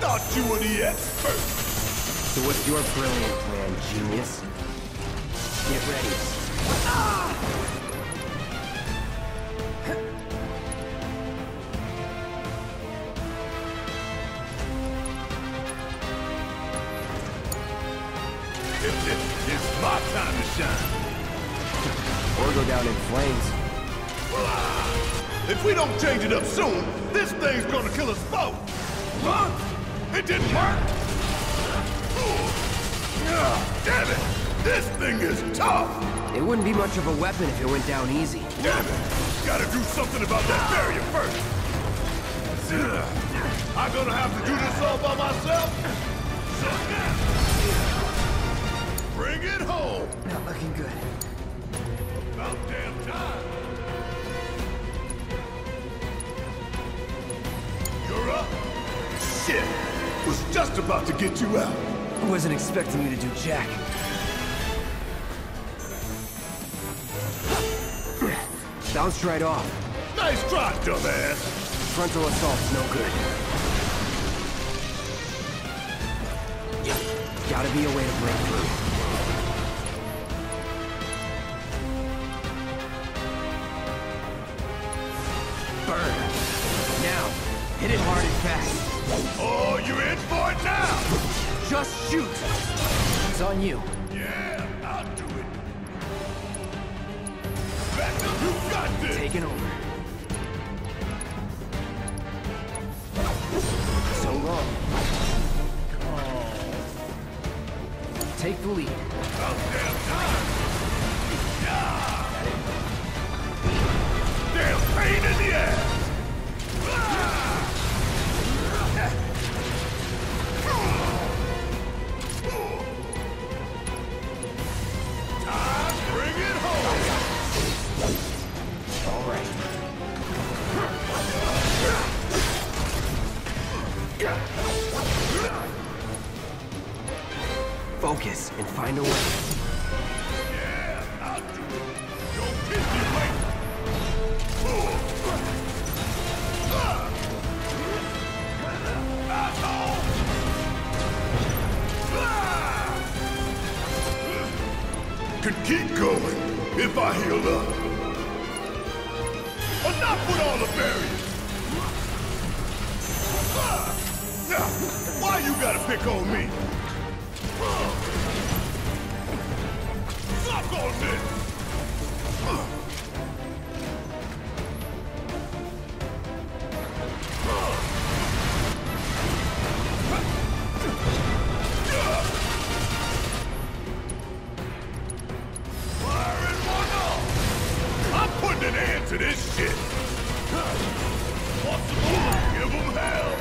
thought you were the expert. So what's your brilliant plan, genius? Get ready. It's my time to shine. Or go down in flames. If we don't change it up soon, this thing's gonna kill us both. Huh? It didn't work. Damn it! This thing is tough. It wouldn't be much of a weapon if it went down easy. Damn it! Gotta do something about that barrier first. I'm gonna have to do this all by myself. Bring it home. Not looking good. About damn time. Was just about to get you out. I wasn't expecting you to do jack. Bounced right off. Nice try, dumbass. Frontal assault's no good. Gotta be a way to break through. On you. Yeah, I'll do it. Beckham, you got this. Taking over. So long. Take the lead. Focus and find a way. Yeah. Could keep going if I heal up. Not with all the barriers. Why you gotta pick on me? To this shit! Want some more? Give hell!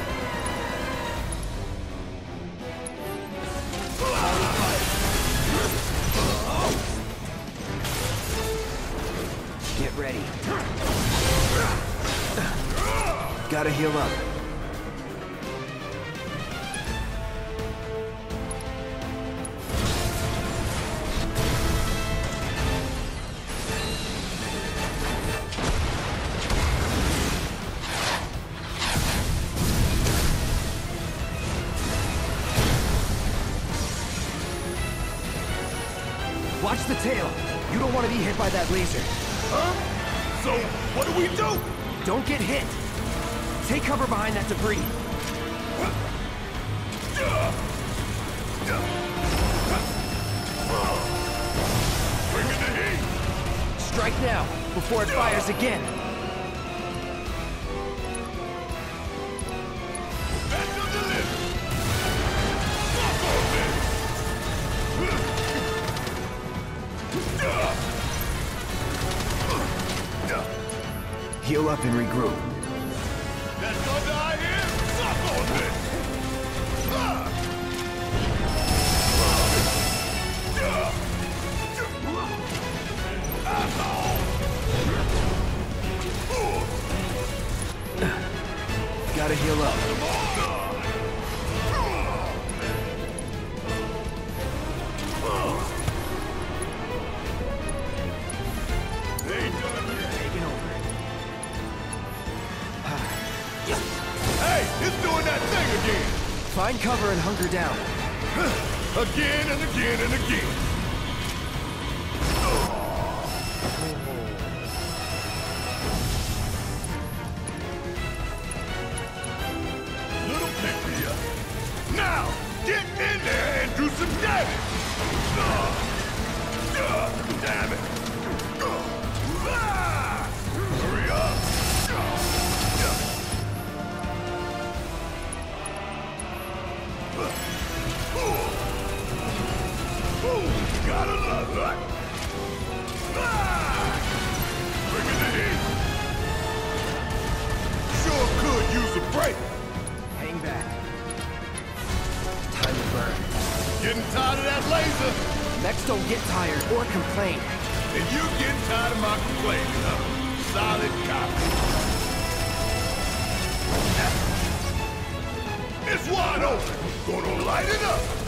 Get ready. Gotta heal up. Watch the tail. You don't want to be hit by that laser. Huh? So, what do we do? Don't get hit. Take cover behind that debris. Bring in the heat! Strike now, before it fires again. Heal up and regroup. Gotta heal up. Find cover and hunker down. Again and again and again. Get tired or complain. And you get tired of my complaining, huh? Solid copy. It's wide open! Gonna light it up!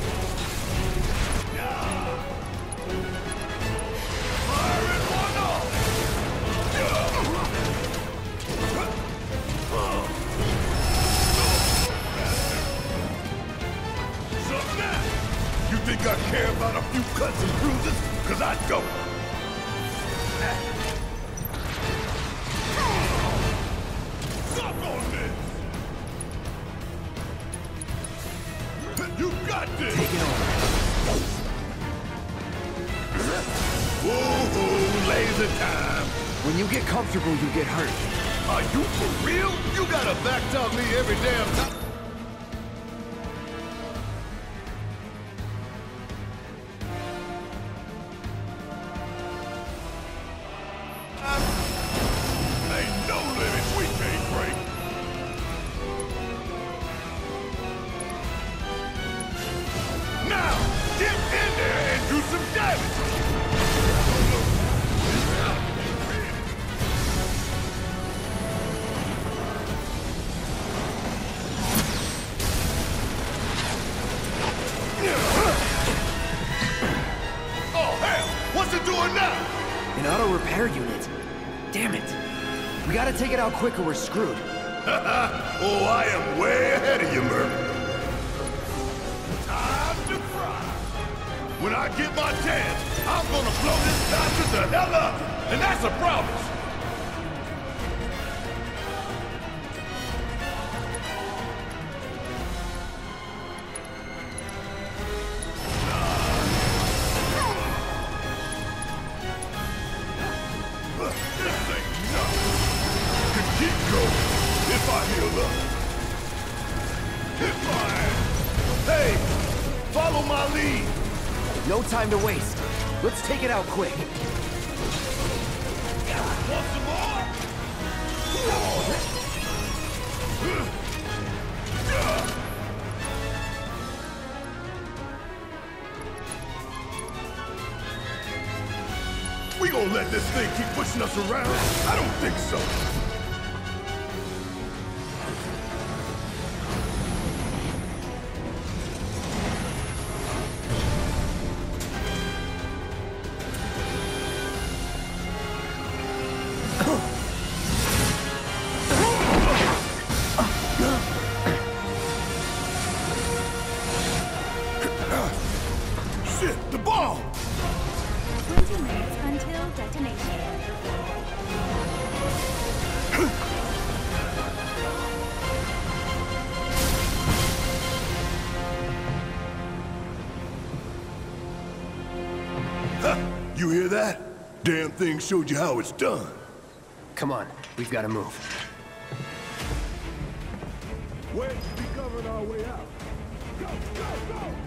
Think I care about a few cuts and bruises? Cause I don't! Suck on this! You got this! Taking over. Woohoo! Laser time! When you get comfortable, you get hurt. Are you for real? You gotta backtalk me every damn time. Ain't take it out quick or we're screwed. oh, I am way ahead of you, Murphy. Time to. When I get my chance, I'm gonna blow this bastard the hell up. And that's a promise. No time to waste. Let's take it out quick. We gonna let this thing keep pushing us around? I don't think so. Bomb! 20 minutes until detonation. You hear that? Damn thing showed you how it's done. Come on, we've gotta move. Wait, we covered our way out. Go, go, go!